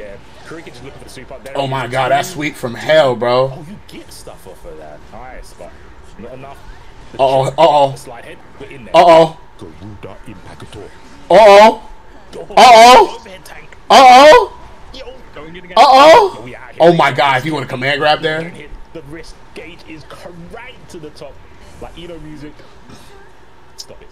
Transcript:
again. Kurika just looking for the super. there. Oh my god, that sweep from hell, bro. Oh, you get stuff off of that. Nice, but not enough. Uh oh, uh oh, Slide head, in there. uh oh, Garuda Impactor. uh oh, Uh-oh. Uh oh, uh oh. Oh my god, if you want a command grab there. The RISC gauge is right to the top. Like Eno music. Stop it.